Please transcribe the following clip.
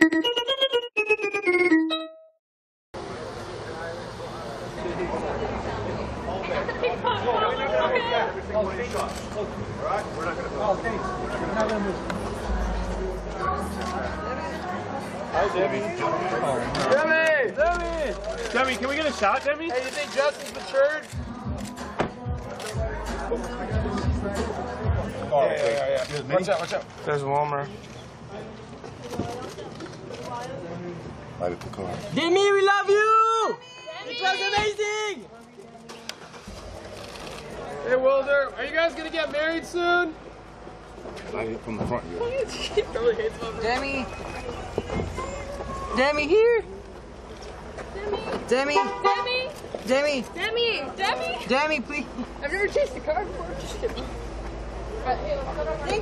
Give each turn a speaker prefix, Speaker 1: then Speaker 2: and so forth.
Speaker 1: Demi! Demi!
Speaker 2: Demi, can we get a shot, Demi?
Speaker 1: Hey, you think Justin's matured?
Speaker 3: Oh, yeah, yeah, yeah. Watch out, watch out.
Speaker 2: There's Wilmer.
Speaker 3: Light up the car.
Speaker 4: Demi, we love you! It was amazing!
Speaker 1: Hey, Wilmer, are you guys gonna get married soon?
Speaker 3: Light it from the front, yeah.
Speaker 4: Demi. Demi here. Demi.
Speaker 5: Demi!
Speaker 4: Demi.
Speaker 5: Demi! Demi!
Speaker 4: Demi, please.
Speaker 5: I've never chased a car before. Just kidding. Thank